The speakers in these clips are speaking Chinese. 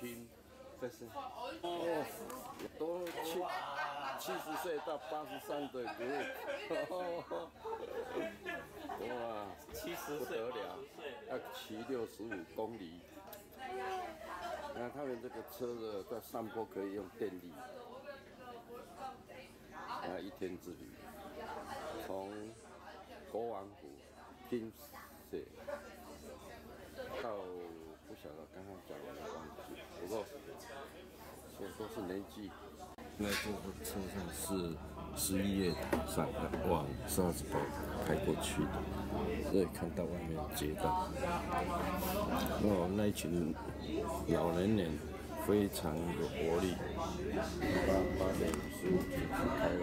King Fashion，哦，都七七十岁到八十三的 group，哇，七十岁不得了要骑六十五公里。那他们这个车子在上坡可以用电力，啊，一天之旅，从国王谷、金水到不晓得刚刚讲完了忘记，不过说是年纪。那这个车上是十一月上往沙子堡开过去的，所以看到外面街道，哦，那一群老年人非常有活力。八八点五十五分开了。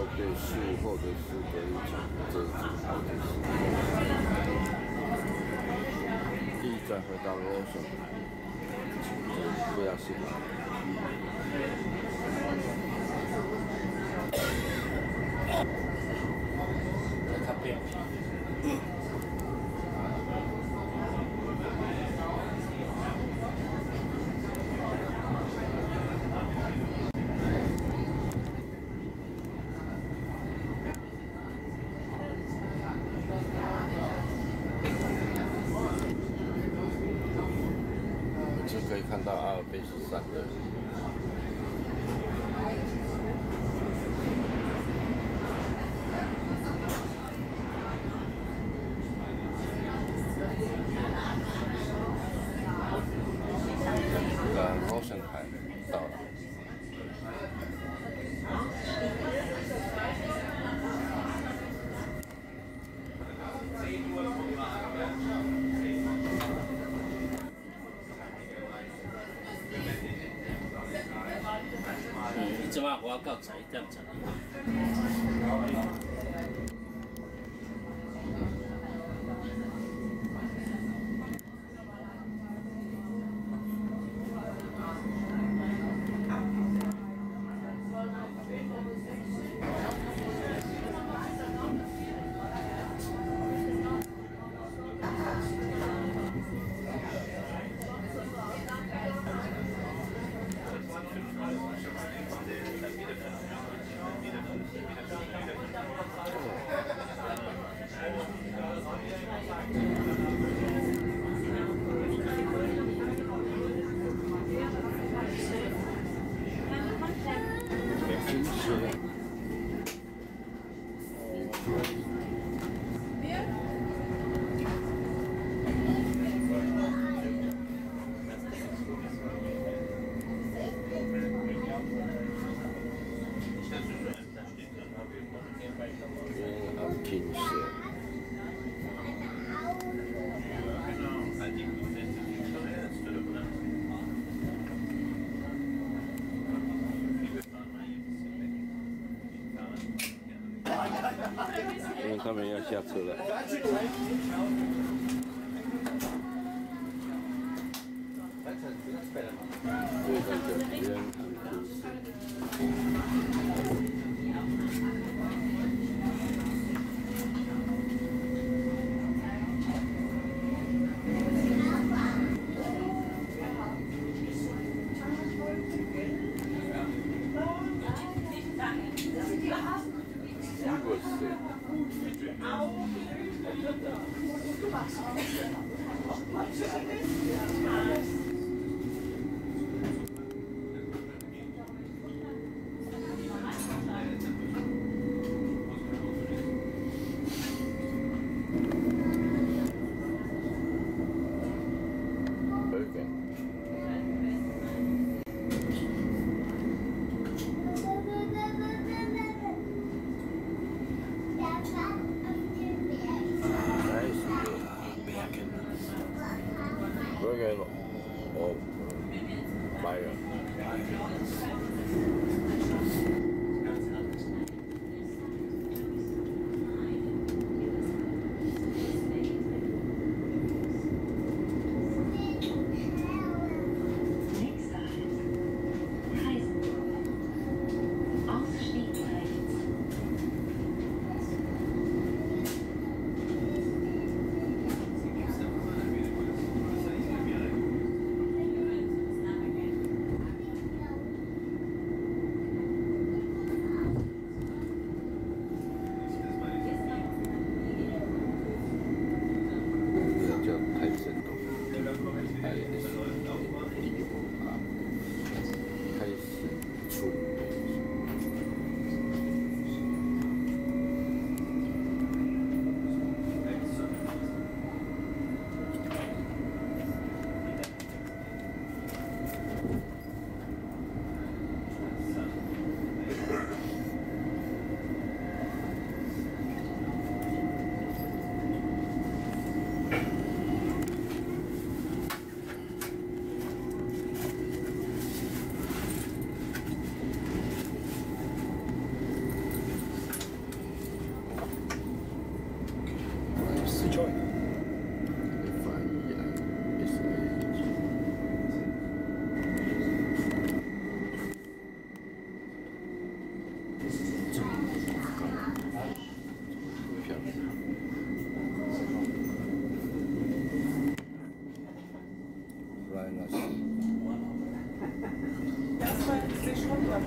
近，人家都被树或者是隔一层遮住，或者是。第一站回到 Ocean，不要信。看到阿尔卑斯山的。即摆我到十一点十他们要下车了。Itu pasal yang aku tahu.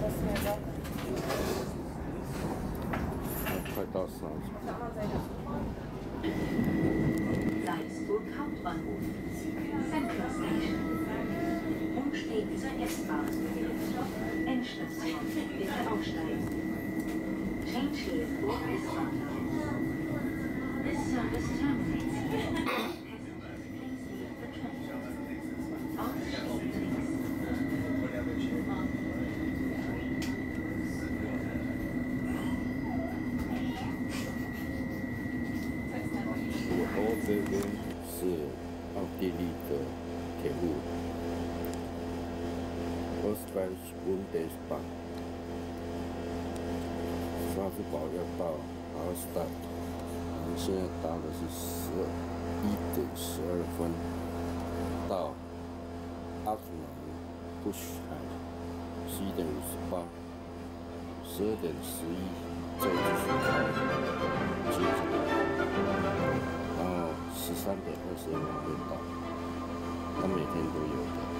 Anderen Seite Salzburg Hauptbahnhof. Central Station. Umstieg zur S-Bahn. Endstation. Bitte aussteigen. Change here for S-Bahn. This service terminates. O s t r i c h Bundesbahn，沙夫堡要到 a l s t a d 我们现在搭的是十一点十二分到阿祖兰不许海，十一点五十八，十二点十一再继续开接着。然后十三点二十二分会到，它每天都有的